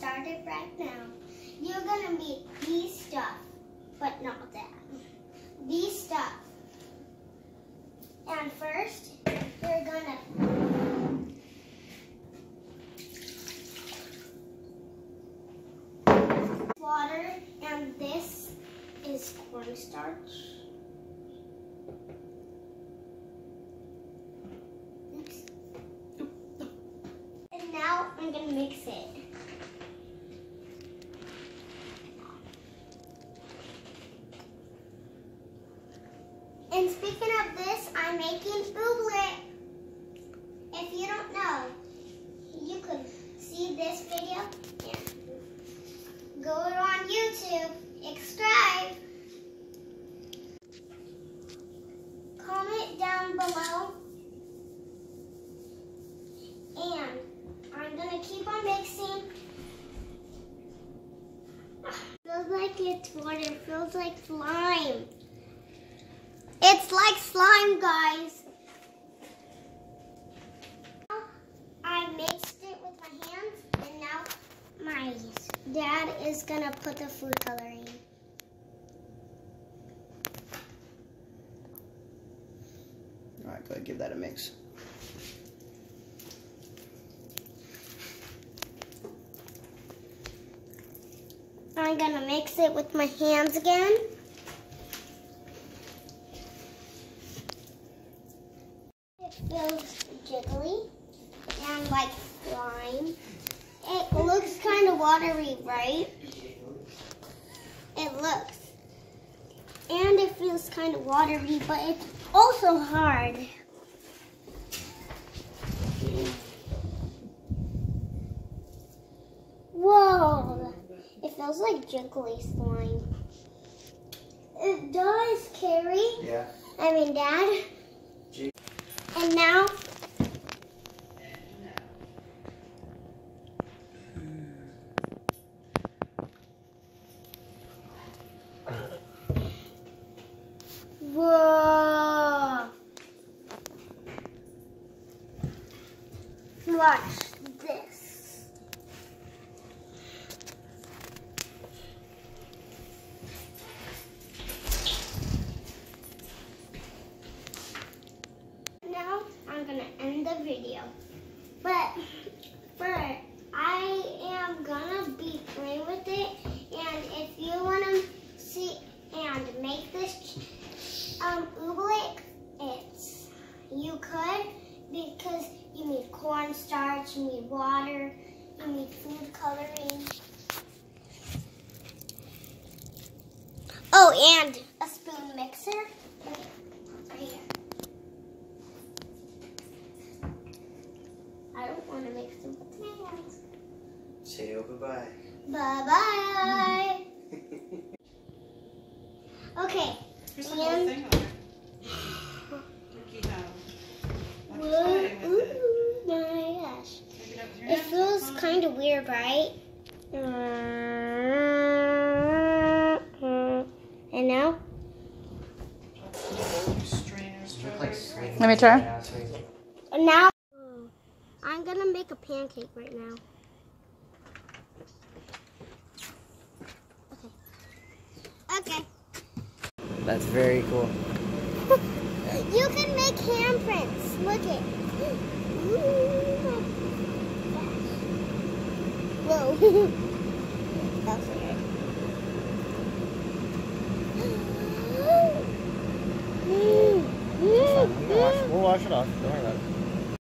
start it right now. You're gonna meet these stuff, but not that. These stuff. And first, you're gonna water, and this is cornstarch. And now I'm gonna mix it. And speaking of this, I'm making oobleck. If you don't know, you could see this video and go on YouTube, subscribe. Comment down below. And I'm gonna keep on mixing. Feels like it's water, feels like slime. It's like slime, guys. I mixed it with my hands, and now my dad is gonna put the food coloring. All right, go ahead, give that a mix. I'm gonna mix it with my hands again. It feels jiggly and like slime. It looks kind of watery, right? It looks. And it feels kind of watery, but it's also hard. Whoa! It feels like jiggly slime. It does, Carrie. Yeah. I mean, Dad. And now, whoa! Watch this. Now I'm gonna end the video. But for I am gonna be playing with it and if you wanna see and make this um oobleck, it's you could because you need cornstarch, you need water, you need food coloring. Oh, and a spoon mixer. Okay, right here. I don't want to mix them with my hands. Say goodbye. Bye bye. okay. There's a whole thing on it. Ricky, how? Watch Whoa, it. my gosh. It up with your It feels kind of weird, right? And now? Let me try. Now? I'm gonna make a pancake right now. Okay. Okay. That's very cool. You can make handprints. Look it. Whoa. That's weird. We'll wash it off. Don't worry about it.